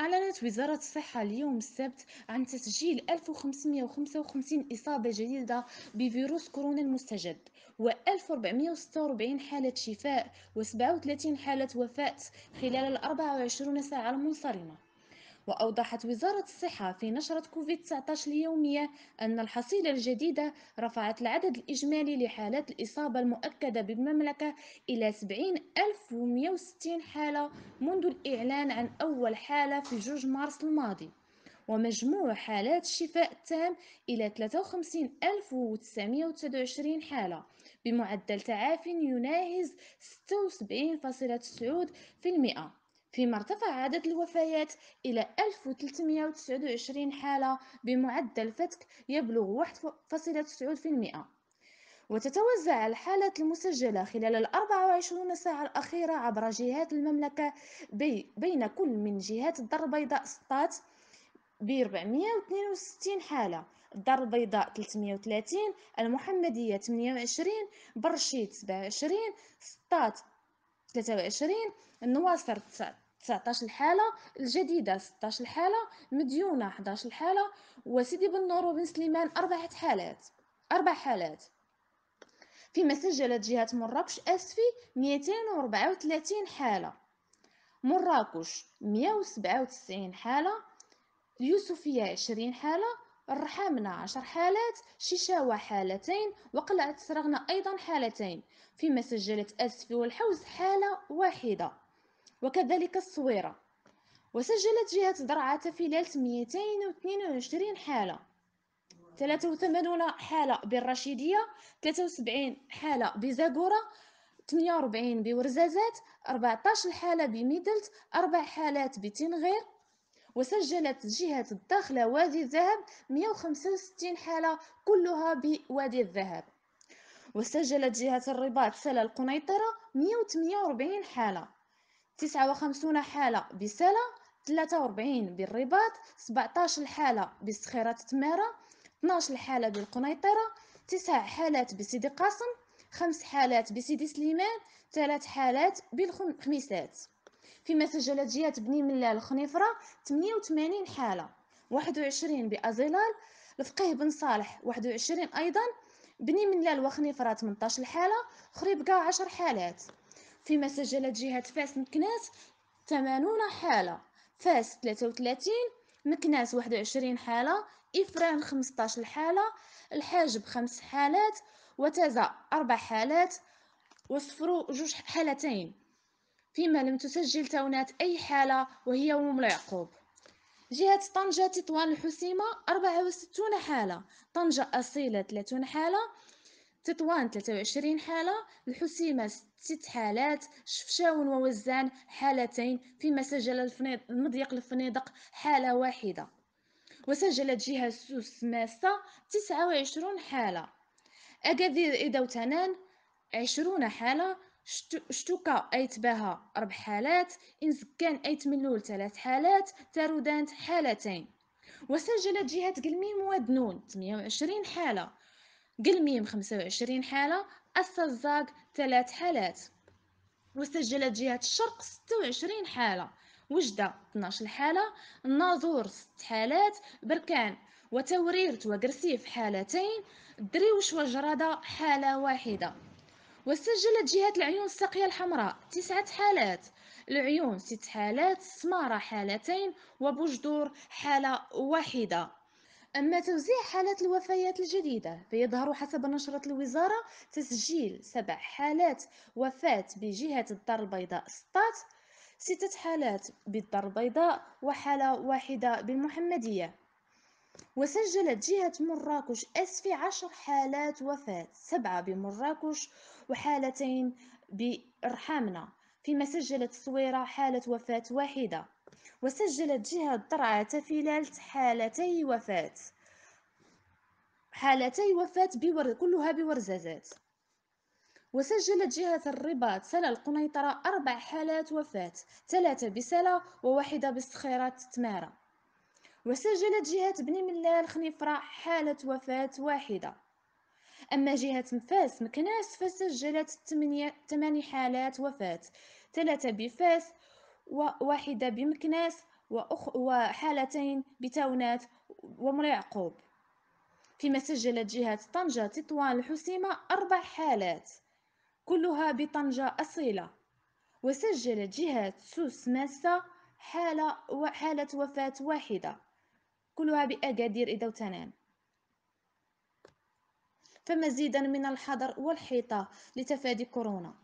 أعلنت وزارة الصحة اليوم السبت عن تسجيل 1555 إصابة جديدة بفيروس كورونا المستجد و 1446 حالة شفاء و 37 حالة وفاة خلال ال 24 ساعة المنصرمة. وأوضحت وزارة الصحة في نشرة كوفيد-19 اليومية أن الحصيلة الجديدة رفعت العدد الإجمالي لحالات الإصابة المؤكدة بالمملكة إلى 70160 حالة منذ الإعلان عن أول حالة في جوج مارس الماضي ومجموع حالات الشفاء التام إلى 53929 حالة بمعدل تعافي يناهز 76.9% فيما ارتفع عدد الوفيات إلى 1329 حالة بمعدل فتك يبلغ 1.9% وتتوزع الحالات المسجلة خلال ال 24 ساعة الأخيرة عبر جهات المملكة بي بين كل من جهات الدار البيضاء سطات ب 462 حالة الدار البيضاء 330 المحمدية 28 برشيد 27 سطات 23 النواصر 19 حالة الجديدة 16 حالة مديونة 11 حالة وسيدي بن نور وبن سليمان أربعة حالات أربع حالات. فيما سجلت جهة مراكش أسفي 234 حالة. مراكش 197 حالة اليوسفية 20 حالة الرحامنة 10 حالات شيشاوة حالتين وقلعة سرغنة أيضا حالتين. فيما سجلت أسفي والحوز حالة واحدة. وكذلك الصويرة. وسجلت جهة درعا فيلال 222 حالة. 83 حالة بالرشيدية 73 حالة بزاغورة 48 بورزازات 14 حالة بميدلت 4 حالات بتنغير. وسجلت جهة الداخلة وادي الذهب 165 حالة كلها بوادي الذهب. وسجلت جهة الرباط سلا القنيطرة 148 حالة. 59 حالة بسلا 43 بالرباط 17 حالة بسخيرة تمارة 12 حالة بالقنيطرة 9 حالات بسيدي قاسم 5 حالات بسيدي سليمان 3 حالات بالخميسات. فيما سجلت جهة بني ملال خنيفرة 88 حالة. 21 بأزيلال الفقيه بن صالح 21 أيضا. بني ملال وخنيفرة 18 حالة. خريبكا 10 حالات. فيما سجلت جهة فاس مكناس 80 حالة. فاس 33 مكناس 21 حالة إفران 15 حالة الحاجب 5 حالات وتازا 4 حالات وصفرو جوج حالتين. فيما لم تسجل تونات أي حالة وهي أم اليعقوب جهة طنجة تطوان الحسيمة 64 حالة. طنجة أصيلة 30 حالة تطوان 23 حالة الحسيمة 6 حالات شفشاون ووزان حالتين فيما سجل المضيق الفنيدق حالة واحدة. وسجلت جهة سوس ماسة 29 حالة. أكادير إيدا وتنان 20 حالة. شتوكا أيت بها أربع حالات إنزكان أيت ملول ثلاث حالات. تارودانت حالتين. وسجلت جهة قلميم ودنون 28 حالة. قلميم 25 حالة. السزاق ثلاث حالات. وسجلت جهة الشرق 26 حالة وجدة 12 حالة الناظور 6 حالات بركان وتوريرت وقرسيف حالتين دريوش وجرادة حالة واحدة. وسجلت جهة العيون الساقية الحمراء تسعة حالات العيون ست حالات سمارة حالتين وبجدور حالة واحدة. أما توزيع حالات الوفيات الجديدة فيظهر حسب نشرة الوزارة تسجيل سبع حالات وفاة بجهة الدار البيضاء سطات ستة حالات بالدار البيضاء وحالة واحدة بالمحمدية. وسجلت جهة مراكش أسفي عشر حالات وفاة سبعة بمراكش وحالتين برحامنة فيما سجلت الصويرة حالة وفاة واحدة. وسجلت جهة درعا تفيلال حالتي وفاة. حالتي وفاة بور... كلها بورزازات. وسجلت جهة الرباط سلا القنيطرة أربع حالات وفاة ثلاثة بسلا وواحدة بالسخيرات تمارة. وسجلت جهة بني ملال خنيفرة حالة وفاة واحدة. أما جهة فاس مكناس فسجلت ثمانية حالات وفاة ثلاثة بفاس وواحدة بمكناس وأخ وحالتين بتاونات ومر يعقوب فيما سجلت جهة طنجة تطوان الحسيمة أربع حالات كلها بطنجة أصيلة. وسجلت جهة سوس ماسة حالة حالة وفاة واحدة كلها بأكادير إذا وتنان فمزيدا من الحذر والحيطة لتفادي كورونا.